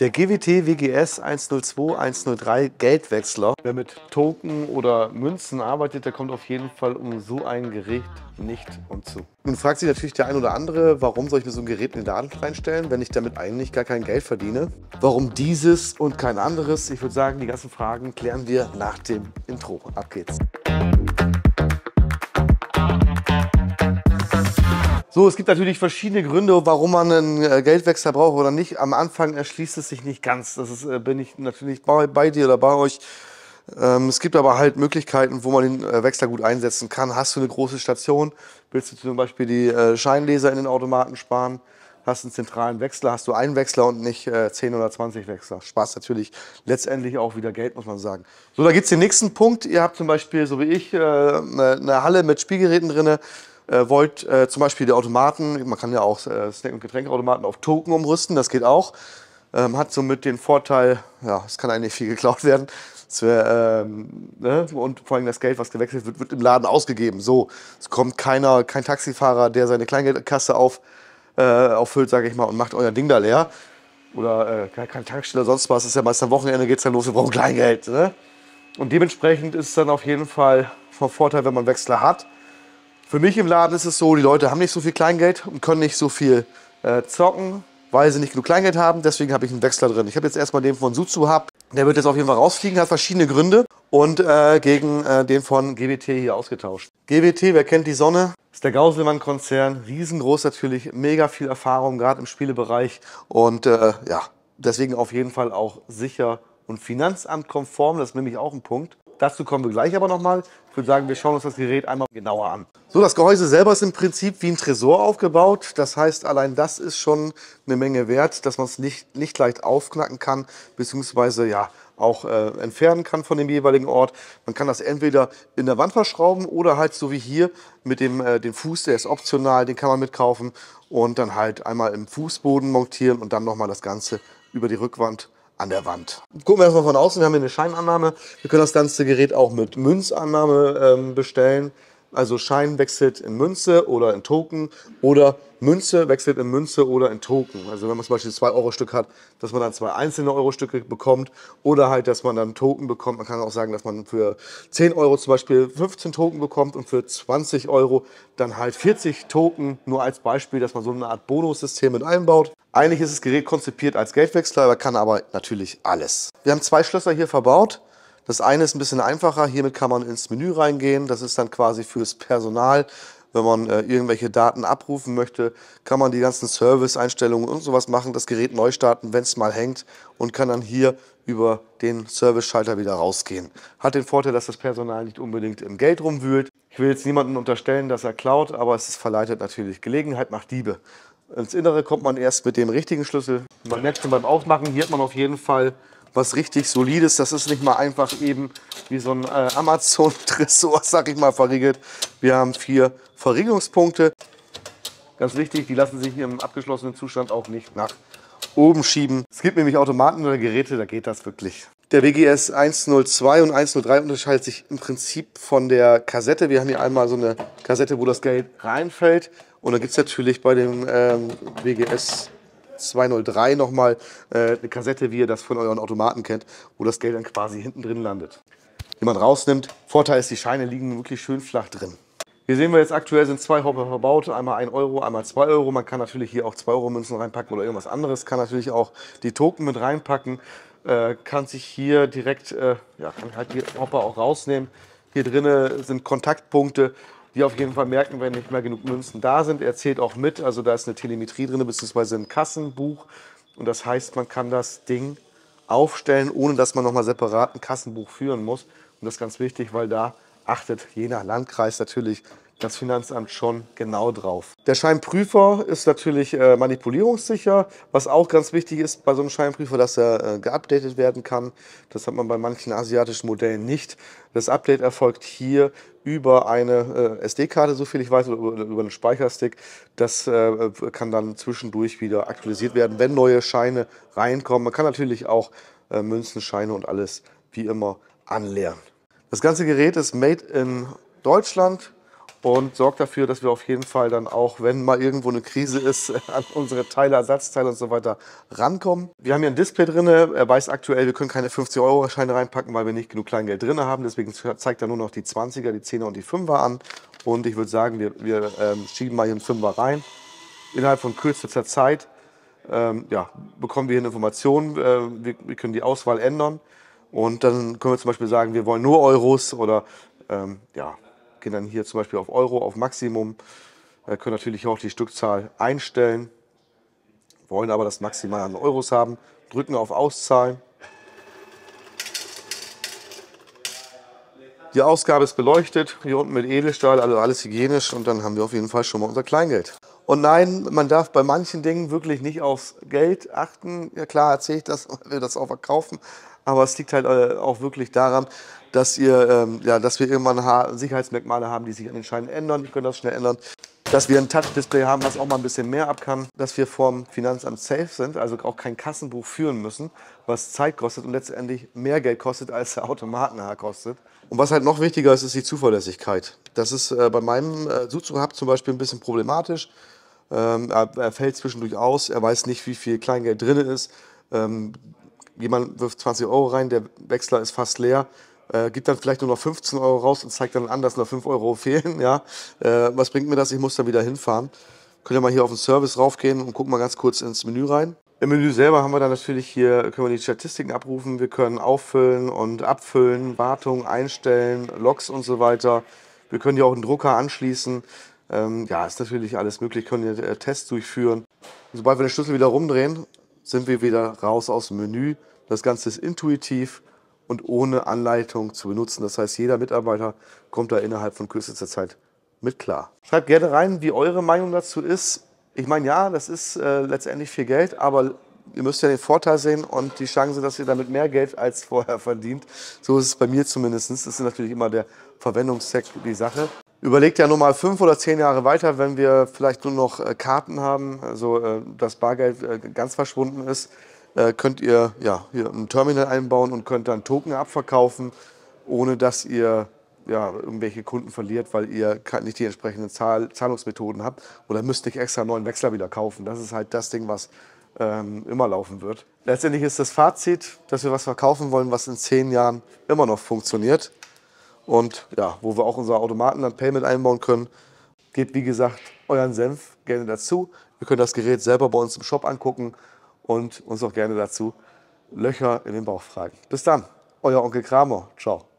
Der GWT WGS 102 103 Geldwechsler. Wer mit Token oder Münzen arbeitet, der kommt auf jeden Fall um so ein Gerät nicht umzu. Nun fragt sich natürlich der ein oder andere, warum soll ich mir so ein Gerät in den Laden reinstellen, wenn ich damit eigentlich gar kein Geld verdiene? Warum dieses und kein anderes? Ich würde sagen, die ganzen Fragen klären wir nach dem Intro. Ab geht's. So, es gibt natürlich verschiedene Gründe, warum man einen äh, Geldwechsler braucht oder nicht. Am Anfang erschließt es sich nicht ganz. Das ist, äh, bin ich natürlich bei, bei dir oder bei euch. Ähm, es gibt aber halt Möglichkeiten, wo man den äh, Wechsler gut einsetzen kann. Hast du eine große Station, willst du zum Beispiel die Scheinleser in den Automaten sparen, hast einen zentralen Wechsler, hast du einen Wechsler und nicht 10 oder 20 Wechsler. Spaß natürlich letztendlich auch wieder Geld, muss man sagen. So, da gibt es den nächsten Punkt. Ihr habt zum Beispiel, so wie ich, eine Halle mit Spielgeräten drin äh, wollt äh, zum Beispiel die Automaten, man kann ja auch äh, Snack- und Getränkeautomaten auf Token umrüsten, das geht auch. Ähm, hat somit den Vorteil, ja, es kann eigentlich viel geklaut werden. Wär, ähm, ne? Und vor allem das Geld, was gewechselt wird, wird im Laden ausgegeben. So, es kommt keiner, kein Taxifahrer, der seine Kleingeldkasse auf, äh, auffüllt, sage ich mal, und macht euer Ding da leer. Oder äh, keine Tankstelle, sonst was. Das ist ja meist am Wochenende geht es dann los, wir brauchen Kleingeld. Ne? Und dementsprechend ist es dann auf jeden Fall von Vorteil, wenn man Wechsler hat. Für mich im Laden ist es so, die Leute haben nicht so viel Kleingeld und können nicht so viel äh, zocken, weil sie nicht genug Kleingeld haben. Deswegen habe ich einen Wechsler drin. Ich habe jetzt erstmal den von Suzu Hub. Der wird jetzt auf jeden Fall rausfliegen, hat verschiedene Gründe und äh, gegen äh, den von GWT hier ausgetauscht. GWT, wer kennt die Sonne? Ist der Gauselmann-Konzern, riesengroß natürlich, mega viel Erfahrung, gerade im Spielebereich und äh, ja, deswegen auf jeden Fall auch sicher und finanzamtkonform, das ist nämlich auch ein Punkt. Dazu kommen wir gleich aber nochmal. Ich würde sagen, wir schauen uns das Gerät einmal genauer an. So, das Gehäuse selber ist im Prinzip wie ein Tresor aufgebaut. Das heißt, allein das ist schon eine Menge wert, dass man es nicht, nicht leicht aufknacken kann, beziehungsweise ja auch äh, entfernen kann von dem jeweiligen Ort. Man kann das entweder in der Wand verschrauben oder halt so wie hier mit dem äh, den Fuß, der ist optional, den kann man mitkaufen und dann halt einmal im Fußboden montieren und dann nochmal das Ganze über die Rückwand an der Wand. Gucken wir erstmal von außen. Wir haben hier eine Scheinannahme. Wir können das ganze Gerät auch mit Münzannahme ähm, bestellen. Also Schein wechselt in Münze oder in Token oder Münze wechselt in Münze oder in Token. Also wenn man zum Beispiel ein 2-Euro-Stück hat, dass man dann zwei einzelne Euro-Stücke bekommt oder halt, dass man dann Token bekommt. Man kann auch sagen, dass man für 10 Euro zum Beispiel 15 Token bekommt und für 20 Euro dann halt 40 Token. Nur als Beispiel, dass man so eine Art Bonussystem mit einbaut. Eigentlich ist das Gerät konzipiert als Geldwechsler, aber kann aber natürlich alles. Wir haben zwei Schlösser hier verbaut. Das eine ist ein bisschen einfacher. Hiermit kann man ins Menü reingehen. Das ist dann quasi fürs Personal. Wenn man äh, irgendwelche Daten abrufen möchte, kann man die ganzen Service-Einstellungen und sowas machen, das Gerät neu starten, wenn es mal hängt und kann dann hier über den Service-Schalter wieder rausgehen. Hat den Vorteil, dass das Personal nicht unbedingt im Geld rumwühlt. Ich will jetzt niemandem unterstellen, dass er klaut, aber es verleitet natürlich. Gelegenheit macht Diebe. Ins Innere kommt man erst mit dem richtigen Schlüssel. Man merkt schon beim Aufmachen, hier hat man auf jeden Fall was richtig Solides. Das ist nicht mal einfach eben wie so ein äh, Amazon-Tresor, sag ich mal, verriegelt. Wir haben vier Verriegelungspunkte. Ganz wichtig, die lassen sich im abgeschlossenen Zustand auch nicht nach oben schieben. Es gibt nämlich Automaten oder Geräte, da geht das wirklich. Der WGS 102 und 103 unterscheidet sich im Prinzip von der Kassette. Wir haben hier einmal so eine Kassette, wo das Geld reinfällt. Und dann gibt es natürlich bei dem ähm, WGS 203 nochmal äh, eine Kassette, wie ihr das von euren Automaten kennt, wo das Geld dann quasi hinten drin landet. Die man rausnimmt. Vorteil ist, die Scheine liegen wirklich schön flach drin. Hier sehen wir jetzt aktuell sind zwei Hopper verbaut, einmal 1 Euro, einmal 2 Euro. Man kann natürlich hier auch 2 Euro Münzen reinpacken oder irgendwas anderes. Kann natürlich auch die Token mit reinpacken. Äh, kann sich hier direkt, äh, ja, kann halt die Hopper auch rausnehmen. Hier drinnen sind Kontaktpunkte, die auf jeden Fall merken, wenn nicht mehr genug Münzen da sind. Er zählt auch mit, also da ist eine Telemetrie drin, beziehungsweise ein Kassenbuch. Und das heißt, man kann das Ding aufstellen, ohne dass man nochmal separat ein Kassenbuch führen muss. Und das ist ganz wichtig, weil da achtet je nach Landkreis natürlich das Finanzamt schon genau drauf. Der Scheinprüfer ist natürlich äh, manipulierungssicher, was auch ganz wichtig ist bei so einem Scheinprüfer, dass er äh, geupdatet werden kann. Das hat man bei manchen asiatischen Modellen nicht. Das Update erfolgt hier über eine äh, SD-Karte, so viel ich weiß, oder über, über einen Speicherstick. Das äh, kann dann zwischendurch wieder aktualisiert werden, wenn neue Scheine reinkommen. Man kann natürlich auch äh, Münzen, Scheine und alles wie immer anlernen. Das ganze Gerät ist made in Deutschland und sorgt dafür, dass wir auf jeden Fall dann auch, wenn mal irgendwo eine Krise ist, an unsere Teile, Ersatzteile und so weiter rankommen. Wir haben hier ein Display drin. Er weiß aktuell, wir können keine 50-Euro-Scheine reinpacken, weil wir nicht genug Kleingeld drin haben. Deswegen zeigt er nur noch die 20er, die 10er und die 5er an. Und ich würde sagen, wir, wir ähm, schieben mal hier einen 5er rein. Innerhalb von kürzester Zeit ähm, ja, bekommen wir hier Informationen. Äh, wir, wir können die Auswahl ändern. Und dann können wir zum Beispiel sagen, wir wollen nur Euros oder ähm, ja, gehen dann hier zum Beispiel auf Euro, auf Maximum. Wir können natürlich auch die Stückzahl einstellen, wollen aber das Maximal an Euros haben, drücken auf Auszahlen. Die Ausgabe ist beleuchtet, hier unten mit Edelstahl, also alles hygienisch und dann haben wir auf jeden Fall schon mal unser Kleingeld. Und nein, man darf bei manchen Dingen wirklich nicht aufs Geld achten. Ja klar erzähle ich das, will das auch verkaufen, aber es liegt halt äh, auch wirklich daran, dass, ihr, ähm, ja, dass wir irgendwann Sicherheitsmerkmale haben, die sich an den Scheinen ändern. Ihr könnt das schnell ändern. Dass wir ein Touch-Display haben, was auch mal ein bisschen mehr ab. Dass wir vom Finanzamt safe sind, also auch kein Kassenbuch führen müssen, was Zeit kostet und letztendlich mehr Geld kostet, als der Automat nachher kostet. Und was halt noch wichtiger ist, ist die Zuverlässigkeit. Das ist äh, bei meinem äh, Suzu Hub zum Beispiel ein bisschen problematisch. Ähm, er, er, fällt zwischendurch aus, er weiß nicht, wie viel Kleingeld drin ist. Ähm, jemand wirft 20 Euro rein, der Wechsler ist fast leer äh, gibt dann vielleicht nur noch 15 Euro raus und zeigt dann an, dass noch 5 Euro fehlen. Ja? Äh, was bringt mir das? Ich muss dann wieder hinfahren. Könnt ihr mal hier auf den Service raufgehen und gucken mal ganz kurz ins Menü rein. Im Menü selber haben wir dann natürlich hier, können wir die Statistiken abrufen, wir können auffüllen und abfüllen, Wartung einstellen, Logs und so weiter. Wir können hier auch einen Drucker anschließen. Ähm, ja, ist natürlich alles möglich, können hier äh, Tests durchführen. Sobald wir den Schlüssel wieder rumdrehen, sind wir wieder raus aus dem Menü. Das Ganze ist intuitiv und ohne Anleitung zu benutzen. Das heißt, jeder Mitarbeiter kommt da innerhalb von kürzester Zeit mit klar. Schreibt gerne rein, wie eure Meinung dazu ist. Ich meine, ja, das ist äh, letztendlich viel Geld, aber ihr müsst ja den Vorteil sehen und die Chance, dass ihr damit mehr Geld als vorher verdient. So ist es bei mir zumindest. Das ist natürlich immer der Verwendungszweck die Sache. Überlegt ja nur mal fünf oder zehn Jahre weiter, wenn wir vielleicht nur noch äh, Karten haben, also äh, das Bargeld äh, ganz verschwunden ist könnt ihr ja, hier ein Terminal einbauen und könnt dann Token abverkaufen, ohne dass ihr ja, irgendwelche Kunden verliert, weil ihr nicht die entsprechenden Zahl Zahlungsmethoden habt oder müsst nicht extra neuen Wechsler wieder kaufen. Das ist halt das Ding, was ähm, immer laufen wird. Letztendlich ist das Fazit, dass wir was verkaufen wollen, was in zehn Jahren immer noch funktioniert und ja, wo wir auch unsere Automaten dann Payment einbauen können. Gebt wie gesagt euren Senf gerne dazu. Wir können das Gerät selber bei uns im Shop angucken und uns auch gerne dazu Löcher in den Bauch fragen. Bis dann, euer Onkel Kramer. Ciao.